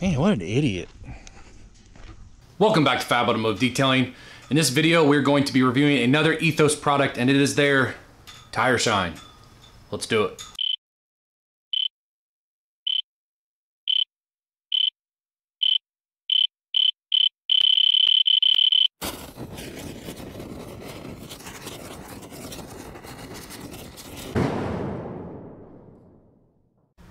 Man, what an idiot. Welcome back to Fab Automotive Detailing. In this video, we're going to be reviewing another Ethos product, and it is their Tire Shine. Let's do it.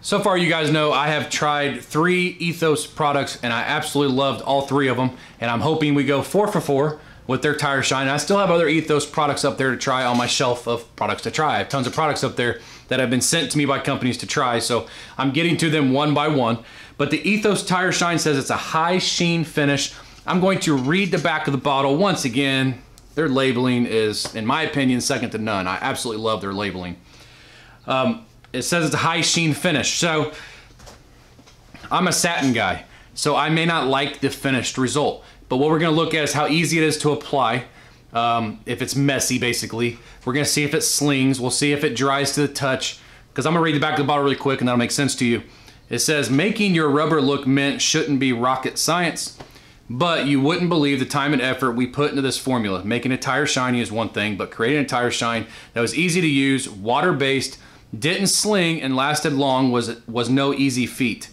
So far, you guys know I have tried three Ethos products and I absolutely loved all three of them. And I'm hoping we go four for four with their tire shine. I still have other Ethos products up there to try on my shelf of products to try. I have tons of products up there that have been sent to me by companies to try. So I'm getting to them one by one. But the Ethos tire shine says it's a high sheen finish. I'm going to read the back of the bottle once again. Their labeling is, in my opinion, second to none. I absolutely love their labeling. Um, it says it's a high sheen finish. So I'm a satin guy, so I may not like the finished result. But what we're gonna look at is how easy it is to apply. Um, if it's messy, basically. We're gonna see if it slings. We'll see if it dries to the touch. Because I'm gonna read the back of the bottle really quick and that'll make sense to you. It says, making your rubber look mint shouldn't be rocket science, but you wouldn't believe the time and effort we put into this formula. Making a tire shiny is one thing, but creating a tire shine that was easy to use, water-based, didn't sling and lasted long was, was no easy feat.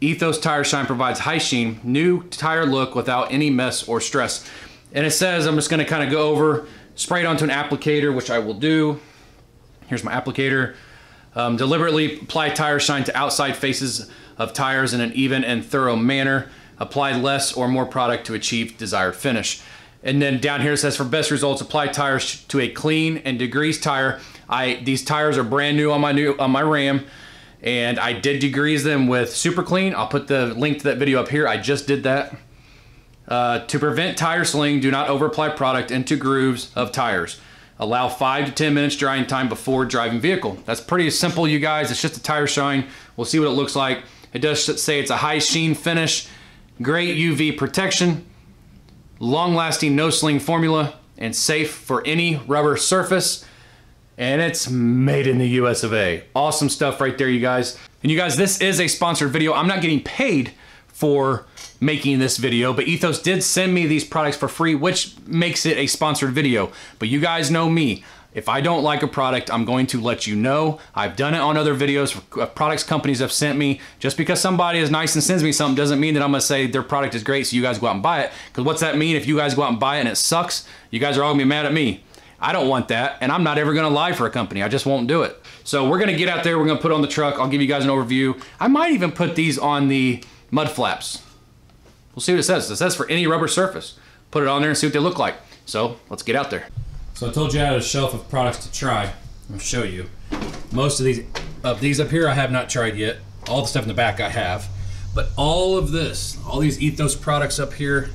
Ethos Tire Shine provides high sheen, new tire look without any mess or stress. And it says, I'm just gonna kind of go over, spray it onto an applicator, which I will do. Here's my applicator. Um, deliberately apply tire shine to outside faces of tires in an even and thorough manner. Apply less or more product to achieve desired finish. And then down here it says for best results, apply tires to a clean and degreased tire. I these tires are brand new on my new on my Ram, and I did degrease them with super clean. I'll put the link to that video up here. I just did that. Uh, to prevent tire sling, do not over apply product into grooves of tires. Allow five to 10 minutes drying time before driving vehicle. That's pretty simple, you guys. It's just a tire shine. We'll see what it looks like. It does say it's a high sheen finish, great UV protection, long lasting no sling formula, and safe for any rubber surface. And it's made in the US of A. Awesome stuff right there, you guys. And you guys, this is a sponsored video. I'm not getting paid for making this video, but Ethos did send me these products for free, which makes it a sponsored video. But you guys know me. If I don't like a product, I'm going to let you know. I've done it on other videos, uh, products companies have sent me. Just because somebody is nice and sends me something doesn't mean that I'm gonna say their product is great, so you guys go out and buy it. Because what's that mean if you guys go out and buy it and it sucks? You guys are all gonna be mad at me. I don't want that, and I'm not ever gonna lie for a company. I just won't do it. So we're gonna get out there, we're gonna put on the truck. I'll give you guys an overview. I might even put these on the mud flaps. We'll see what it says. It says for any rubber surface. Put it on there and see what they look like. So let's get out there. So I told you I had a shelf of products to try. I'll show you. Most of these of these up here I have not tried yet. All the stuff in the back I have. But all of this, all these Ethos products up here,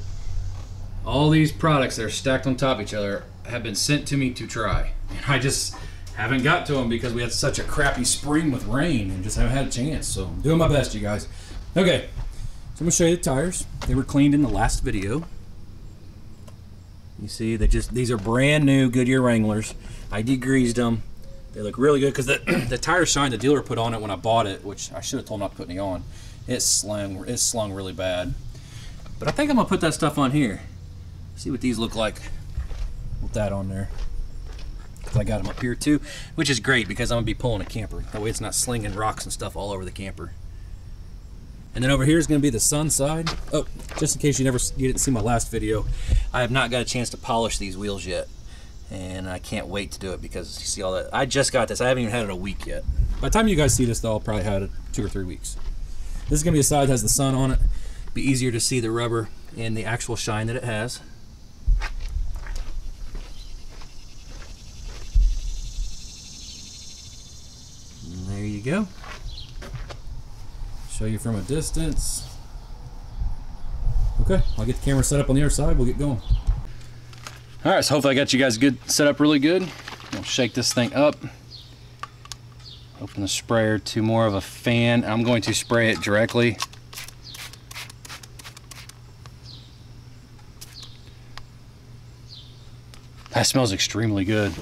all these products that are stacked on top of each other have been sent to me to try. And I just haven't got to them because we had such a crappy spring with rain and just haven't had a chance. So I'm doing my best, you guys. Okay, so I'm gonna show you the tires. They were cleaned in the last video. You see, they just these are brand new Goodyear Wranglers. I degreased them. They look really good because the, the tire shine the dealer put on it when I bought it, which I should have told him not to put any on. It slung, it slung really bad. But I think I'm gonna put that stuff on here. See what these look like with that on there. I got them up here too, which is great because I'm gonna be pulling a camper. That way it's not slinging rocks and stuff all over the camper. And then over here is to be the sun side. Oh, just in case you never you didn't see my last video, I have not got a chance to polish these wheels yet. And I can't wait to do it because you see all that. I just got this. I haven't even had it a week yet. By the time you guys see this, though, I'll probably had it two or three weeks. This is to be a side that has the sun on it. Be easier to see the rubber and the actual shine that it has. And there you go. Show you from a distance. Okay, I'll get the camera set up on the other side. We'll get going. All right, so hopefully I got you guys good set up really good. We'll shake this thing up. Open the sprayer to more of a fan. I'm going to spray it directly. That smells extremely good.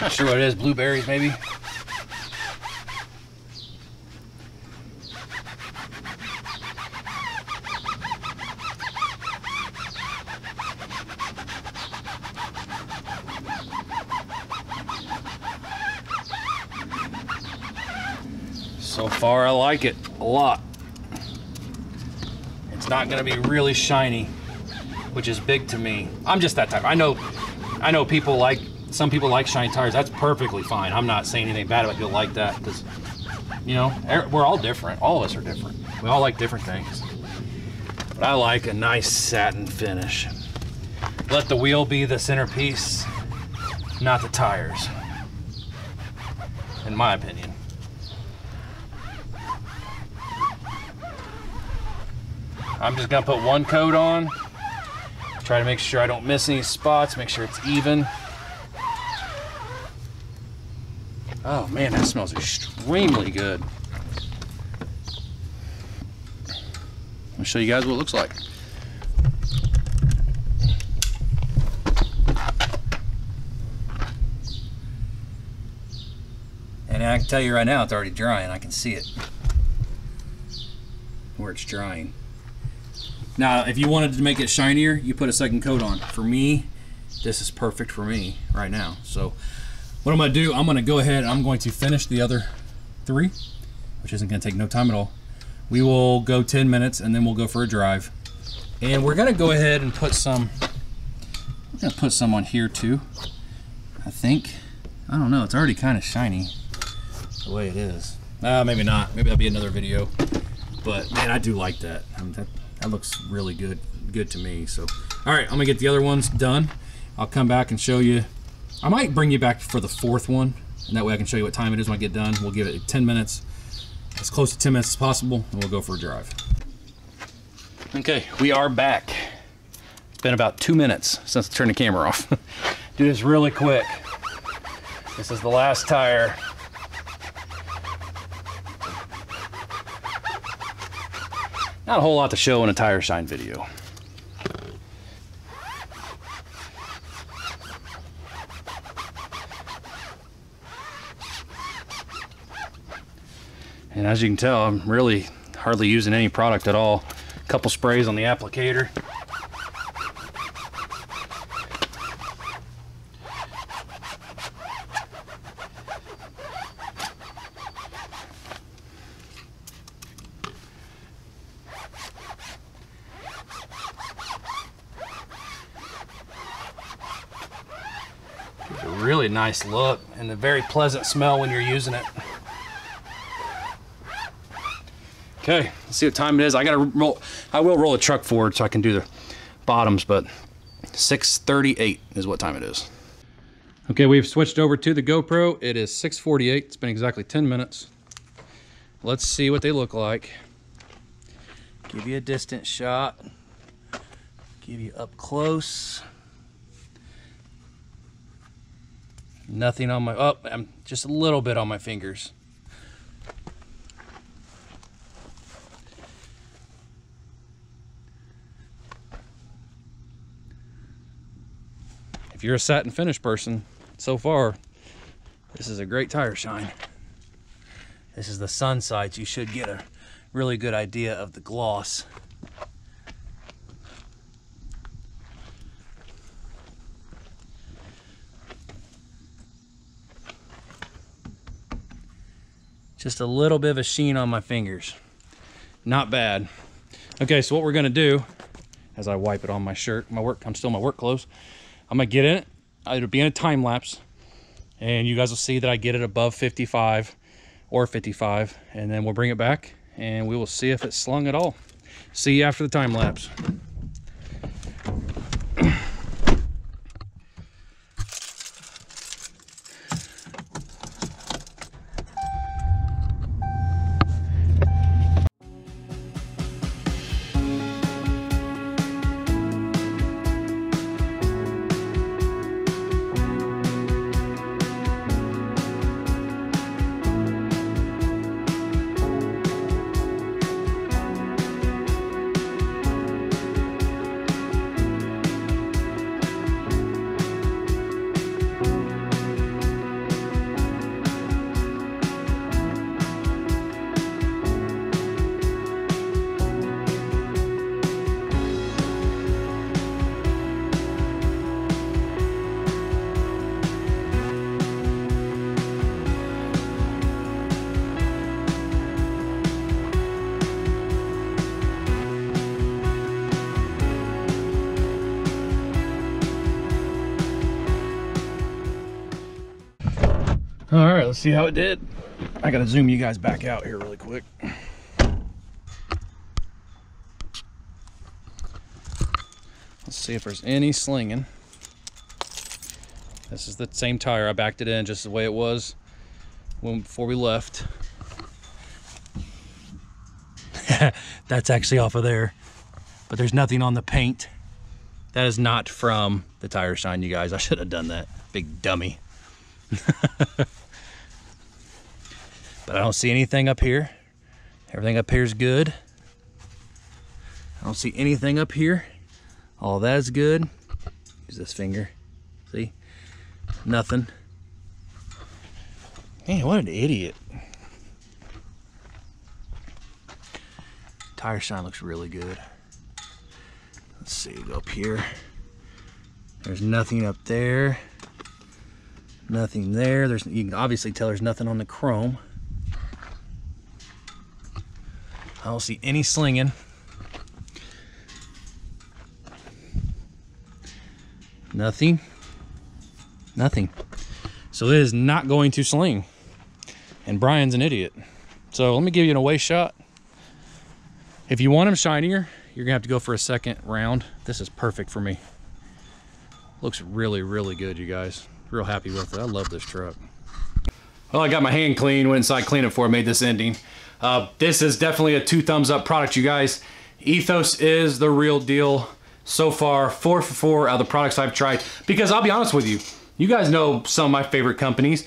Not sure what it is, blueberries maybe. Far, I like it a lot. It's not gonna be really shiny, which is big to me. I'm just that type. I know, I know people like, some people like shiny tires. That's perfectly fine. I'm not saying anything bad about people like that because, you know, er, we're all different. All of us are different. We all like different things. But I like a nice satin finish. Let the wheel be the centerpiece, not the tires, in my opinion. I'm just gonna put one coat on, try to make sure I don't miss any spots, make sure it's even. Oh man, that smells extremely good. I'll show you guys what it looks like. And I can tell you right now, it's already drying. I can see it where it's drying. Now, if you wanted to make it shinier, you put a second coat on. For me, this is perfect for me right now. So what I'm gonna do, I'm gonna go ahead I'm going to finish the other three, which isn't gonna take no time at all. We will go 10 minutes and then we'll go for a drive. And we're gonna go ahead and put some, I'm gonna put some on here too, I think. I don't know, it's already kind of shiny the way it is. Uh, maybe not, maybe that'll be another video. But man, I do like that. That looks really good, good to me. So, all right, I'm gonna get the other ones done. I'll come back and show you. I might bring you back for the fourth one, and that way I can show you what time it is when I get done. We'll give it 10 minutes, as close to 10 minutes as possible, and we'll go for a drive. Okay, we are back. It's been about two minutes since I turned the camera off. Do this really quick. This is the last tire. Not a whole lot to show in a tire shine video. And as you can tell, I'm really hardly using any product at all. A couple sprays on the applicator. Really nice look and a very pleasant smell when you're using it. Okay, let's see what time it is. I gotta roll, I will roll a truck forward so I can do the bottoms, but 6.38 is what time it is. Okay, we've switched over to the GoPro. It is 6.48, it's been exactly 10 minutes. Let's see what they look like. Give you a distant shot. Give you up close. Nothing on my, oh, I'm just a little bit on my fingers. if you're a satin finish person, so far, this is a great tire shine. This is the sun sights. You should get a really good idea of the gloss. Just a little bit of a sheen on my fingers. Not bad. Okay, so what we're gonna do, as I wipe it on my shirt, my work, I'm still in my work clothes, I'm gonna get in it. Uh, it'll be in a time lapse and you guys will see that I get it above 55 or 55 and then we'll bring it back and we will see if it's slung at all. See you after the time lapse. See how it did. I gotta zoom you guys back out here really quick. Let's see if there's any slinging. This is the same tire. I backed it in just the way it was when before we left. That's actually off of there. But there's nothing on the paint. That is not from the tire shine, you guys. I should have done that. Big dummy. but I don't see anything up here. Everything up here is good. I don't see anything up here. All that is good. Use this finger. See? Nothing. Man, what an idiot. Tire shine looks really good. Let's see, go up here. There's nothing up there. Nothing there. There's you can obviously tell there's nothing on the chrome. I don't see any slinging. Nothing. Nothing. So it is not going to sling. And Brian's an idiot. So let me give you an away shot. If you want them shinier, you're gonna have to go for a second round. This is perfect for me. Looks really, really good, you guys. Real happy with it. I love this truck. Well, I got my hand clean, went inside clean it I made this ending. Uh, this is definitely a two thumbs up product, you guys. Ethos is the real deal so far. Four for four out of the products I've tried. Because I'll be honest with you, you guys know some of my favorite companies.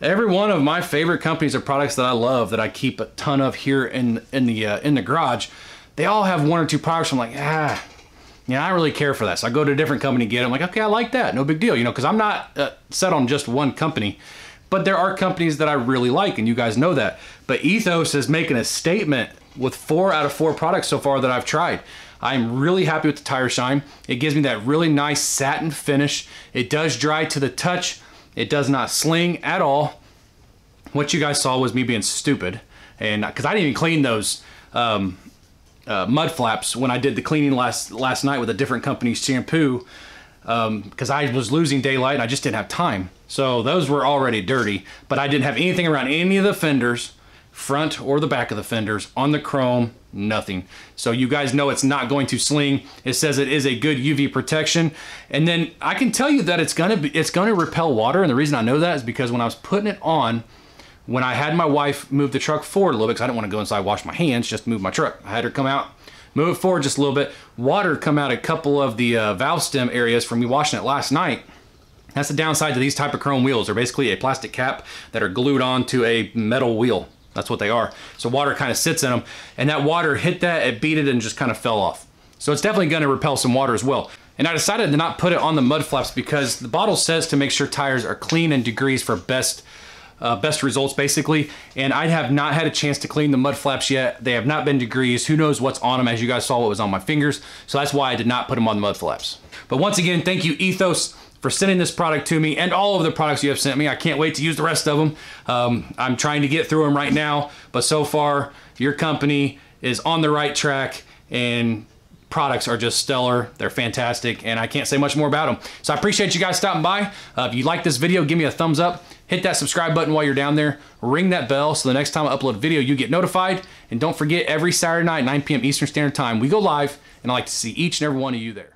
Every one of my favorite companies or products that I love that I keep a ton of here in in the uh, in the garage, they all have one or two products. I'm like, ah, yeah, I really care for that. So I go to a different company, get it. I'm like, okay, I like that. No big deal, you know, because I'm not uh, set on just one company. But there are companies that I really like, and you guys know that. But Ethos is making a statement with four out of four products so far that I've tried. I'm really happy with the tire shine. It gives me that really nice satin finish. It does dry to the touch. It does not sling at all. What you guys saw was me being stupid. And because I didn't even clean those um, uh, mud flaps when I did the cleaning last last night with a different company's shampoo because um, I was losing daylight and I just didn't have time. So those were already dirty, but I didn't have anything around any of the fenders, front or the back of the fenders, on the chrome, nothing. So you guys know it's not going to sling. It says it is a good UV protection. And then I can tell you that it's gonna be, it's gonna repel water. And the reason I know that is because when I was putting it on, when I had my wife move the truck forward a little bit, because I didn't want to go inside wash my hands, just move my truck. I had her come out, move it forward just a little bit. Water come out a couple of the uh, valve stem areas from me washing it last night. That's the downside to these type of chrome wheels. They're basically a plastic cap that are glued onto a metal wheel. That's what they are. So water kind of sits in them and that water hit that, it beat it and just kind of fell off. So it's definitely gonna repel some water as well. And I decided to not put it on the mud flaps because the bottle says to make sure tires are clean and degrees for best uh, best results basically. And I have not had a chance to clean the mud flaps yet. They have not been degrees. Who knows what's on them as you guys saw what was on my fingers. So that's why I did not put them on the mud flaps. But once again, thank you Ethos for sending this product to me and all of the products you have sent me. I can't wait to use the rest of them. Um, I'm trying to get through them right now, but so far your company is on the right track and products are just stellar. They're fantastic, and I can't say much more about them. So I appreciate you guys stopping by. Uh, if you like this video, give me a thumbs up. Hit that subscribe button while you're down there. Ring that bell so the next time I upload a video, you get notified. And don't forget, every Saturday night, 9 p.m. Eastern Standard Time, we go live, and I like to see each and every one of you there.